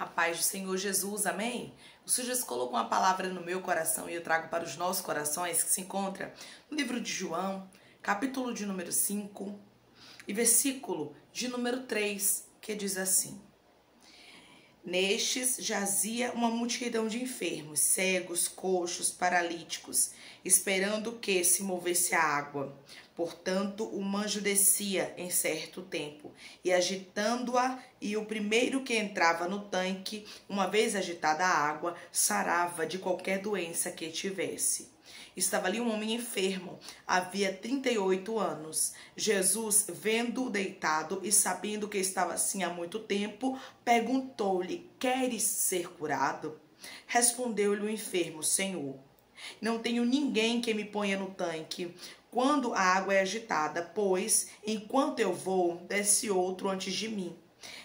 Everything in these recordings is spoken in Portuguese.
A paz do Senhor Jesus, amém? O Senhor Jesus colocou uma palavra no meu coração e eu trago para os nossos corações, que se encontra no livro de João, capítulo de número 5 e versículo de número 3, que diz assim: Nestes jazia uma multidão de enfermos, cegos, coxos, paralíticos, esperando que se movesse a água. Portanto, o manjo descia em certo tempo, e agitando-a, e o primeiro que entrava no tanque, uma vez agitada a água, sarava de qualquer doença que tivesse. Estava ali um homem enfermo, havia 38 anos. Jesus, vendo-o deitado e sabendo que estava assim há muito tempo, perguntou-lhe: Queres ser curado? Respondeu-lhe o enfermo: Senhor, não tenho ninguém que me ponha no tanque quando a água é agitada, pois, enquanto eu vou, desce outro antes de mim.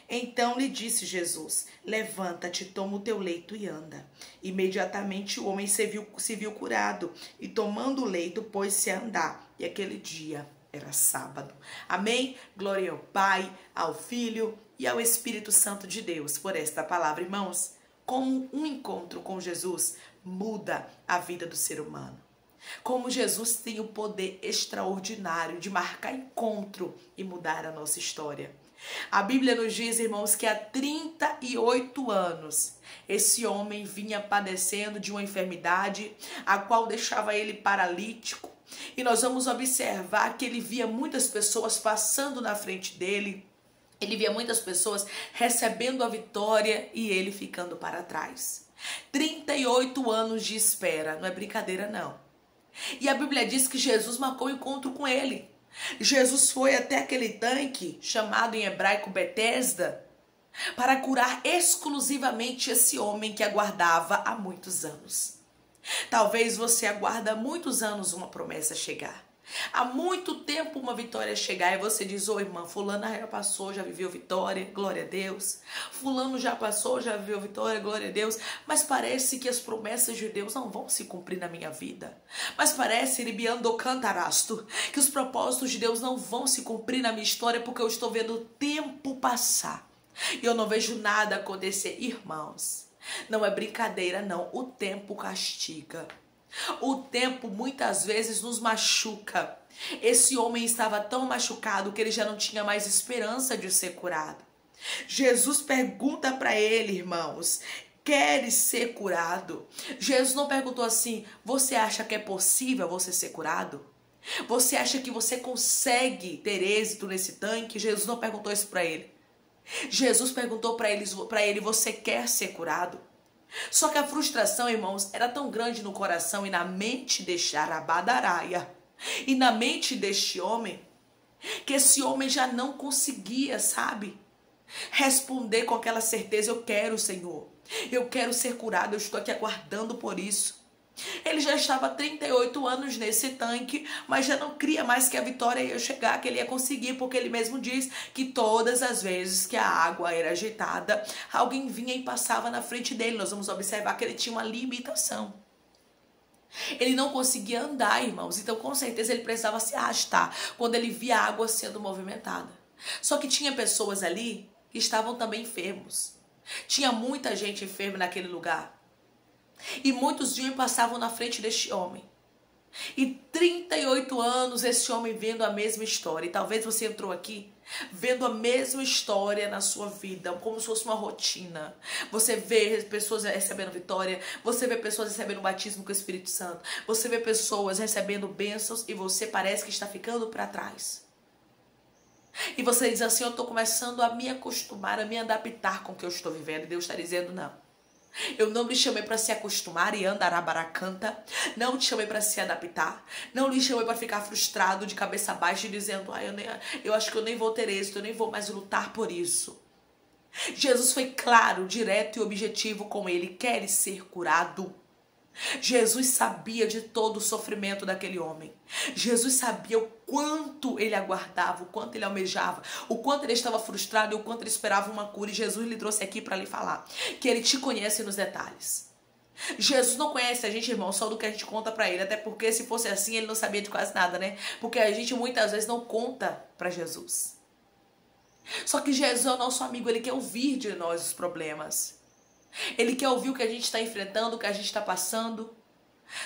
Então lhe disse Jesus: Levanta-te, toma o teu leito e anda. Imediatamente o homem se viu, se viu curado e, tomando o leito, pôs-se a andar. E aquele dia era sábado. Amém? Glória ao Pai, ao Filho e ao Espírito Santo de Deus por esta palavra, irmãos. Como um encontro com Jesus muda a vida do ser humano. Como Jesus tem o poder extraordinário de marcar encontro e mudar a nossa história. A Bíblia nos diz, irmãos, que há 38 anos esse homem vinha padecendo de uma enfermidade a qual deixava ele paralítico. E nós vamos observar que ele via muitas pessoas passando na frente dele. Ele via muitas pessoas recebendo a vitória e ele ficando para trás. 38 anos de espera, não é brincadeira não. E a Bíblia diz que Jesus marcou o encontro com ele. Jesus foi até aquele tanque, chamado em hebraico Betesda, para curar exclusivamente esse homem que aguardava há muitos anos. Talvez você aguarda há muitos anos uma promessa chegar. Há muito tempo uma vitória chegar e você diz: Ô oh, irmã, Fulana já passou, já viveu vitória, glória a Deus. Fulano já passou, já viveu vitória, glória a Deus. Mas parece que as promessas de Deus não vão se cumprir na minha vida. Mas parece, Libiando Cantarasto, que os propósitos de Deus não vão se cumprir na minha história porque eu estou vendo o tempo passar e eu não vejo nada acontecer. Irmãos, não é brincadeira, não. O tempo castiga. O tempo muitas vezes nos machuca. Esse homem estava tão machucado que ele já não tinha mais esperança de ser curado. Jesus pergunta para ele, irmãos, queres ser curado? Jesus não perguntou assim: você acha que é possível você ser curado? Você acha que você consegue ter êxito nesse tanque? Jesus não perguntou isso para ele. Jesus perguntou para ele, ele: você quer ser curado? Só que a frustração, irmãos, era tão grande no coração e na mente deste Arabadaraia e na mente deste homem que esse homem já não conseguia, sabe? Responder com aquela certeza: Eu quero, Senhor. Eu quero ser curado, eu estou aqui aguardando por isso. Ele já estava 38 anos nesse tanque, mas já não cria mais que a vitória ia chegar, que ele ia conseguir, porque ele mesmo diz que todas as vezes que a água era agitada, alguém vinha e passava na frente dele. Nós vamos observar que ele tinha uma limitação. Ele não conseguia andar, irmãos, então com certeza ele precisava se arrastar quando ele via a água sendo movimentada. Só que tinha pessoas ali que estavam também enfermos. Tinha muita gente enferma naquele lugar. E muitos dias passavam na frente deste homem. E 38 anos esse homem vendo a mesma história. E talvez você entrou aqui vendo a mesma história na sua vida, como se fosse uma rotina. Você vê pessoas recebendo vitória, você vê pessoas recebendo batismo com o Espírito Santo, você vê pessoas recebendo bênçãos e você parece que está ficando para trás. E você diz assim: Eu estou começando a me acostumar, a me adaptar com o que eu estou vivendo. E Deus está dizendo: Não. Eu não lhe chamei para se acostumar e andar a baracanta. Não te chamei para se adaptar. Não lhe chamei para ficar frustrado de cabeça baixa e dizendo: ah, eu, nem, eu acho que eu nem vou ter êxito, eu nem vou mais lutar por isso. Jesus foi claro, direto e objetivo com ele: quer ser curado. Jesus sabia de todo o sofrimento daquele homem. Jesus sabia o quanto ele aguardava, o quanto ele almejava, o quanto ele estava frustrado e o quanto ele esperava uma cura. E Jesus lhe trouxe aqui para lhe falar que ele te conhece nos detalhes. Jesus não conhece a gente, irmão, só do que a gente conta para ele, até porque se fosse assim, ele não sabia de quase nada, né? Porque a gente muitas vezes não conta para Jesus. Só que Jesus é o nosso amigo, ele quer ouvir de nós os problemas. Ele quer ouvir o que a gente está enfrentando, o que a gente está passando.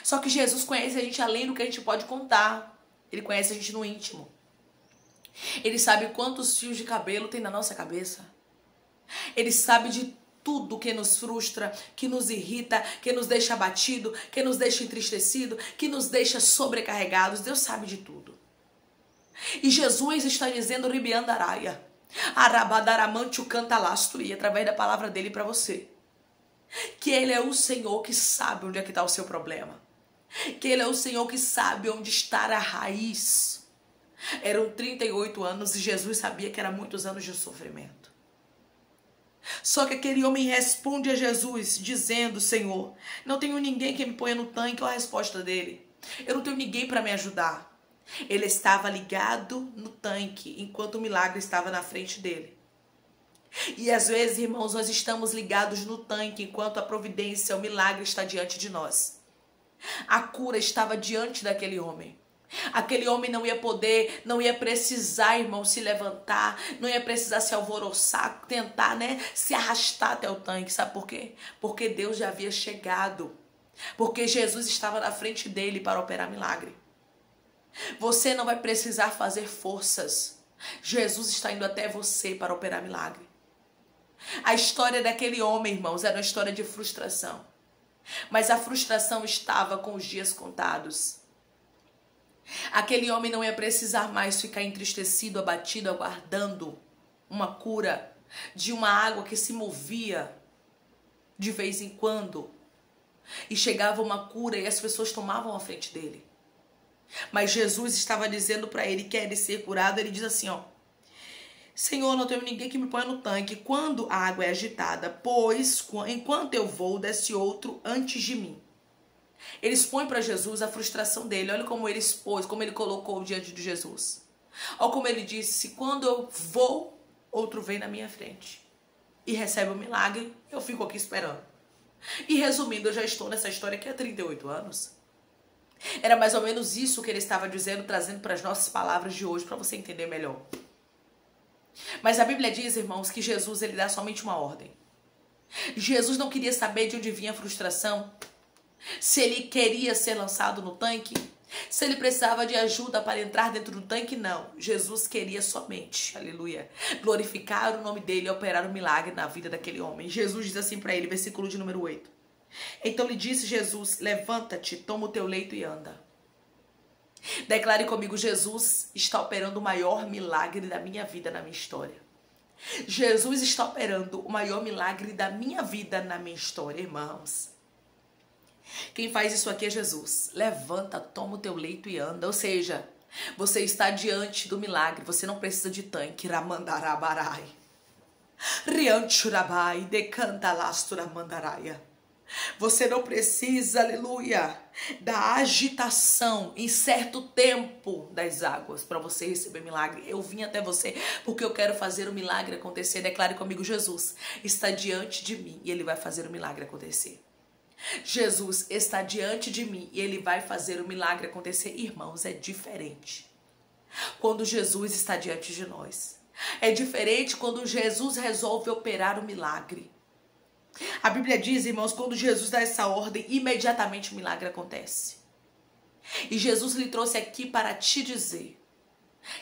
Só que Jesus conhece a gente além do que a gente pode contar. Ele conhece a gente no íntimo. Ele sabe quantos fios de cabelo tem na nossa cabeça. Ele sabe de tudo que nos frustra, que nos irrita, que nos deixa abatido, que nos deixa entristecido, que nos deixa sobrecarregados. Deus sabe de tudo. E Jesus está dizendo Ribiandaraia, Arabadaramante o cantalasturi, através da palavra dele para você. Que ele é o Senhor que sabe onde é que está o seu problema. Que ele é o Senhor que sabe onde está a raiz. Eram 38 anos e Jesus sabia que eram muitos anos de sofrimento. Só que aquele homem responde a Jesus, dizendo: Senhor, não tenho ninguém que me ponha no tanque. Olha a resposta dele: Eu não tenho ninguém para me ajudar. Ele estava ligado no tanque enquanto o milagre estava na frente dele. E às vezes, irmãos, nós estamos ligados no tanque enquanto a providência, o milagre está diante de nós. A cura estava diante daquele homem. Aquele homem não ia poder, não ia precisar, irmão, se levantar, não ia precisar se alvoroçar, tentar, né, se arrastar até o tanque. Sabe por quê? Porque Deus já havia chegado. Porque Jesus estava na frente dele para operar milagre. Você não vai precisar fazer forças. Jesus está indo até você para operar milagre. A história daquele homem, irmãos, era uma história de frustração. Mas a frustração estava com os dias contados. Aquele homem não ia precisar mais ficar entristecido, abatido, aguardando uma cura de uma água que se movia de vez em quando. E chegava uma cura e as pessoas tomavam a frente dele. Mas Jesus estava dizendo para ele: quer ele ser curado? Ele diz assim: ó. Senhor, não tenho ninguém que me ponha no tanque quando a água é agitada, pois enquanto eu vou, desce outro antes de mim. Ele expõe para Jesus a frustração dele. Olha como ele expôs, como ele colocou diante de Jesus. Olha como ele disse: quando eu vou, outro vem na minha frente e recebe o um milagre, eu fico aqui esperando. E resumindo, eu já estou nessa história aqui há 38 anos. Era mais ou menos isso que ele estava dizendo, trazendo para as nossas palavras de hoje, para você entender melhor. Mas a Bíblia diz, irmãos, que Jesus ele dá somente uma ordem. Jesus não queria saber de onde vinha a frustração, se ele queria ser lançado no tanque, se ele precisava de ajuda para entrar dentro do tanque, não. Jesus queria somente, aleluia, glorificar o nome dele e operar um milagre na vida daquele homem. Jesus diz assim para ele, versículo de número 8. Então lhe disse Jesus: Levanta-te, toma o teu leito e anda. Declare comigo: Jesus está operando o maior milagre da minha vida na minha história. Jesus está operando o maior milagre da minha vida na minha história, irmãos. Quem faz isso aqui é Jesus. Levanta, toma o teu leito e anda. Ou seja, você está diante do milagre. Você não precisa de tanque. Ramandarabarai. Rianchurabai, decanta lastura você não precisa, aleluia, da agitação em certo tempo das águas para você receber milagre. Eu vim até você porque eu quero fazer o milagre acontecer. Declare comigo: Jesus está diante de mim e ele vai fazer o milagre acontecer. Jesus está diante de mim e ele vai fazer o milagre acontecer. Irmãos, é diferente. Quando Jesus está diante de nós. É diferente quando Jesus resolve operar o milagre. A Bíblia diz, irmãos, quando Jesus dá essa ordem, imediatamente o milagre acontece. E Jesus lhe trouxe aqui para te dizer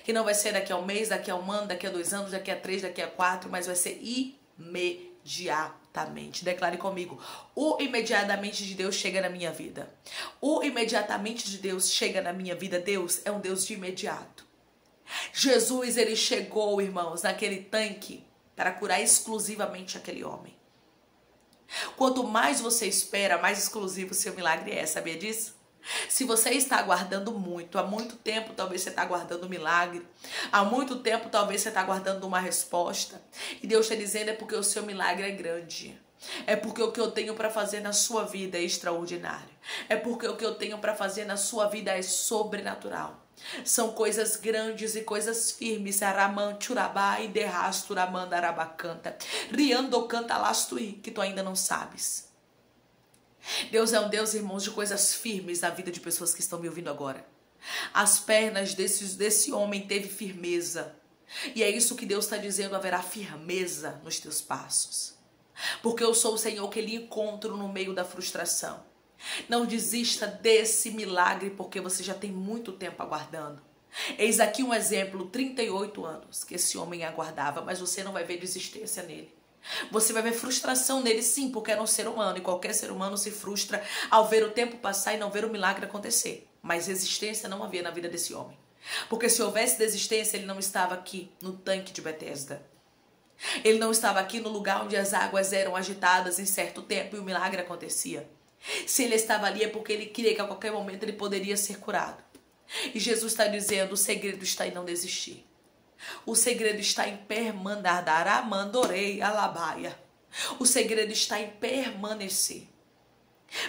que não vai ser daqui a um mês, daqui a um ano, daqui a dois anos, daqui a três, daqui a quatro, mas vai ser imediatamente. Declare comigo: o imediatamente de Deus chega na minha vida. O imediatamente de Deus chega na minha vida. Deus é um Deus de imediato. Jesus, ele chegou, irmãos, naquele tanque para curar exclusivamente aquele homem. Quanto mais você espera, mais exclusivo o seu milagre é, sabia disso? Se você está aguardando muito, há muito tempo talvez você está aguardando um milagre, há muito tempo talvez você está aguardando uma resposta, e Deus está dizendo é porque o seu milagre é grande. É porque o que eu tenho para fazer na sua vida é extraordinário. É porque o que eu tenho para fazer na sua vida é sobrenatural. São coisas grandes e coisas firmes. Araman churabai derrasturamanda arabacanta. Riando canta lastui, que tu ainda não sabes. Deus é um Deus, irmãos, de coisas firmes na vida de pessoas que estão me ouvindo agora. As pernas desse, desse homem teve firmeza. E é isso que Deus está dizendo: haverá firmeza nos teus passos. Porque eu sou o Senhor que lhe encontro no meio da frustração. Não desista desse milagre, porque você já tem muito tempo aguardando. Eis aqui um exemplo: 38 anos que esse homem aguardava, mas você não vai ver desistência nele. Você vai ver frustração nele, sim, porque era um ser humano e qualquer ser humano se frustra ao ver o tempo passar e não ver o milagre acontecer. Mas resistência não havia na vida desse homem. Porque se houvesse desistência, ele não estava aqui no tanque de Betesda. Ele não estava aqui no lugar onde as águas eram agitadas em certo tempo e o milagre acontecia. Se ele estava ali é porque ele queria que a qualquer momento ele poderia ser curado. E Jesus está dizendo: o segredo está em não desistir. O segredo está em permanecer. Amandorei, alabaia. O segredo está em permanecer.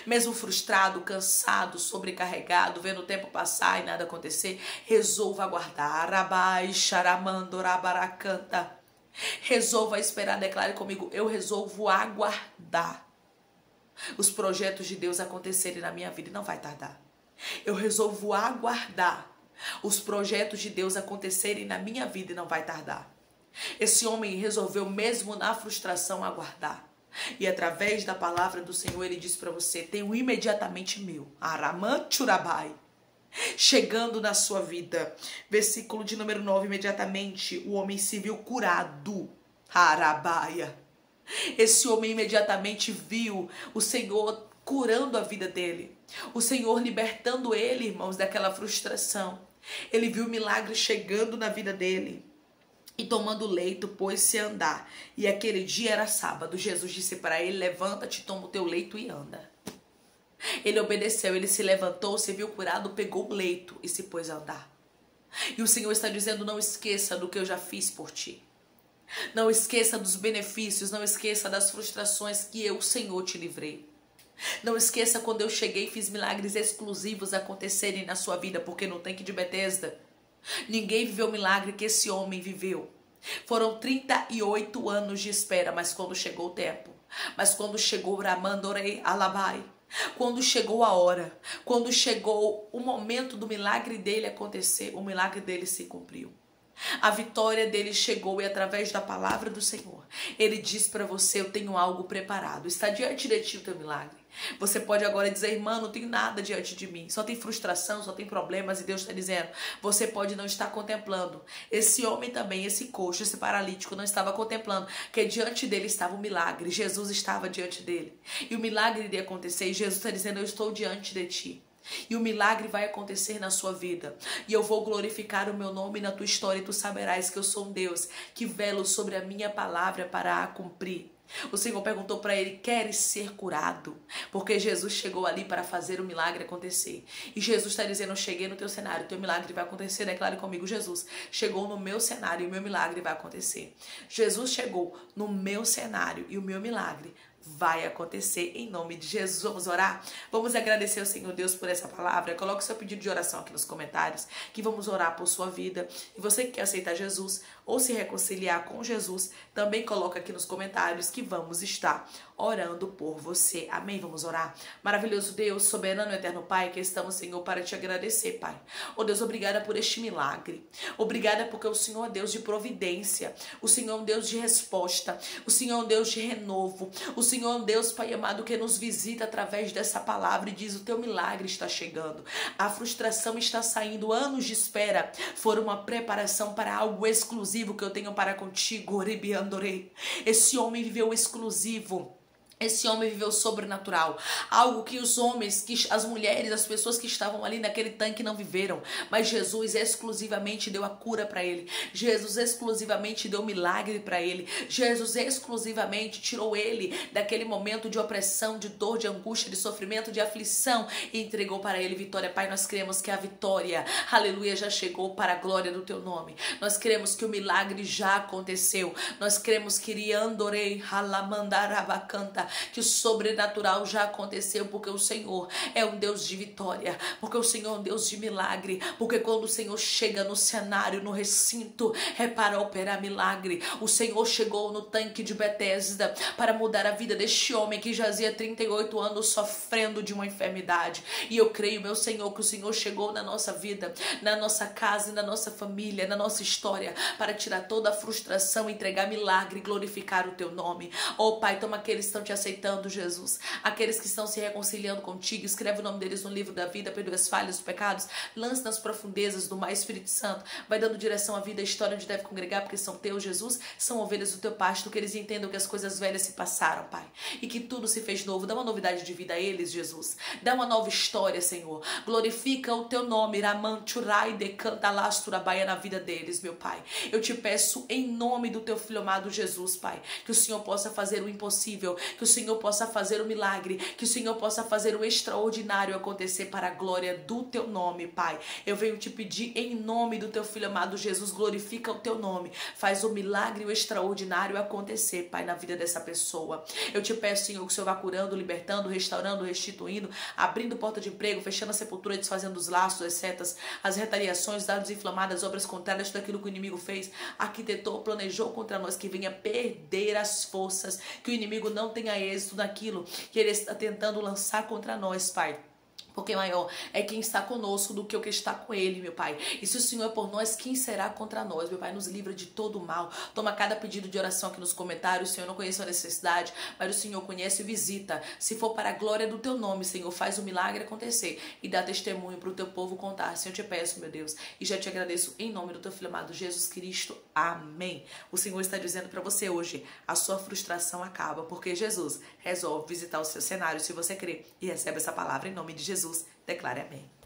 Mesmo frustrado, cansado, sobrecarregado, vendo o tempo passar e nada acontecer, resolva aguardar. Resolva esperar, declare comigo, eu resolvo aguardar os projetos de Deus acontecerem na minha vida e não vai tardar. Eu resolvo aguardar os projetos de Deus acontecerem na minha vida e não vai tardar. Esse homem resolveu mesmo na frustração aguardar. E através da palavra do Senhor ele diz para você: tenho imediatamente meu. Aramanturabai chegando na sua vida. Versículo de número 9, imediatamente o homem se viu curado. Arabaia. Esse homem imediatamente viu o Senhor curando a vida dele. O Senhor libertando ele, irmãos, daquela frustração. Ele viu o milagre chegando na vida dele. E tomando leito, pôs-se a andar. E aquele dia era sábado. Jesus disse para ele: Levanta-te, toma o teu leito e anda. Ele obedeceu, ele se levantou, se viu curado, pegou o leito e se pôs a andar. E o Senhor está dizendo: não esqueça do que eu já fiz por ti. Não esqueça dos benefícios, não esqueça das frustrações que eu, Senhor, te livrei. Não esqueça quando eu cheguei e fiz milagres exclusivos acontecerem na sua vida, porque no tanque de Betesda ninguém viveu o milagre que esse homem viveu. Foram 38 anos de espera, mas quando chegou o tempo, mas quando chegou Ramandorei Alabai, quando chegou a hora, quando chegou o momento do milagre dele acontecer, o milagre dele se cumpriu. A vitória dele chegou e através da palavra do Senhor, ele diz para você: Eu tenho algo preparado. Está diante de ti o teu milagre. Você pode agora dizer, irmã, não tem nada diante de mim, só tem frustração, só tem problemas, e Deus está dizendo, você pode não estar contemplando. Esse homem também, esse coxo, esse paralítico, não estava contemplando, que diante dele estava o um milagre, Jesus estava diante dele. E o milagre iria acontecer, e Jesus está dizendo, eu estou diante de ti. E o milagre vai acontecer na sua vida. E eu vou glorificar o meu nome na tua história, e tu saberás que eu sou um Deus que velo sobre a minha palavra para a cumprir. O Senhor perguntou para ele: Queres ser curado? Porque Jesus chegou ali para fazer o milagre acontecer. E Jesus está dizendo: Eu cheguei no teu cenário, teu milagre vai acontecer. Declare comigo: Jesus chegou no meu cenário e o meu milagre vai acontecer. Jesus chegou no meu cenário e o meu milagre vai acontecer em nome de Jesus. Vamos orar? Vamos agradecer ao Senhor Deus por essa palavra. Coloque seu pedido de oração aqui nos comentários, que vamos orar por sua vida. E você que quer aceitar Jesus ou se reconciliar com Jesus, também coloca aqui nos comentários que vamos estar orando por você. Amém? Vamos orar. Maravilhoso Deus, soberano e eterno Pai, que estamos, Senhor, para te agradecer, Pai. Oh Deus, obrigada por este milagre. Obrigada porque o Senhor é Deus de providência. O Senhor é um Deus de resposta. O Senhor é um Deus de renovo. O Senhor é um Deus, Pai amado, que nos visita através dessa palavra e diz: o teu milagre está chegando. A frustração está saindo. Anos de espera foram uma preparação para algo exclusivo que eu tenho para contigo. Esse homem viveu exclusivo. Esse homem viveu sobrenatural, algo que os homens, que as mulheres, as pessoas que estavam ali naquele tanque não viveram, mas Jesus exclusivamente deu a cura para ele. Jesus exclusivamente deu milagre para ele. Jesus exclusivamente tirou ele daquele momento de opressão, de dor, de angústia, de sofrimento, de aflição e entregou para ele vitória. Pai, nós cremos que a vitória, aleluia, já chegou para a glória do teu nome. Nós cremos que o milagre já aconteceu. Nós cremos que riandorei, halamandarabacanta que o sobrenatural já aconteceu, porque o Senhor é um Deus de vitória, porque o Senhor é um Deus de milagre, porque quando o Senhor chega no cenário, no recinto, é para operar milagre. O Senhor chegou no tanque de Betesda para mudar a vida deste homem que jazia 38 anos sofrendo de uma enfermidade. E eu creio, meu Senhor, que o Senhor chegou na nossa vida, na nossa casa, na nossa família, na nossa história, para tirar toda a frustração, entregar milagre, glorificar o teu nome. Oh Pai, toma aqueles que estão te aceitando, Jesus, aqueles que estão se reconciliando contigo, escreve o nome deles no livro da vida, perdoa as falhas, os pecados, lance nas profundezas do mar Espírito Santo, vai dando direção à vida, à história onde deve congregar, porque são teus, Jesus, são ovelhas do teu pasto, que eles entendam que as coisas velhas se passaram, Pai, e que tudo se fez novo. Dá uma novidade de vida a eles, Jesus. Dá uma nova história, Senhor. Glorifica o teu nome, Ramanchurai de Cantalastrurabaia na vida deles, meu Pai. Eu te peço em nome do teu filho amado Jesus, Pai, que o Senhor possa fazer o impossível, que o Senhor possa fazer o milagre, que o Senhor possa fazer o extraordinário acontecer para a glória do teu nome, Pai. Eu venho te pedir em nome do teu filho amado Jesus, glorifica o teu nome. Faz o milagre o extraordinário acontecer, Pai, na vida dessa pessoa. Eu te peço, Senhor, que o Senhor vá curando, libertando, restaurando, restituindo, abrindo porta de emprego, fechando a sepultura, desfazendo os laços, as setas, as retaliações, dados inflamados, obras contrárias, tudo aquilo que o inimigo fez, arquitetou, planejou contra nós, que venha perder as forças, que o inimigo não tenha êxito naquilo que ele está tentando lançar contra nós, Pai. Porque maior é quem está conosco do que o que está com ele, meu Pai. E se o Senhor é por nós, quem será contra nós, meu Pai? Nos livra de todo o mal. Toma cada pedido de oração aqui nos comentários. O Senhor não conhece a necessidade, mas o Senhor conhece e visita. Se for para a glória do teu nome, Senhor, faz o milagre acontecer e dá testemunho para o teu povo contar. Senhor, eu te peço, meu Deus, e já te agradeço em nome do teu filho amado Jesus Cristo. Amém. O Senhor está dizendo para você hoje: a sua frustração acaba, porque Jesus resolve visitar o seu cenário se você crer e recebe essa palavra em nome de Jesus. Jesus, declare amém.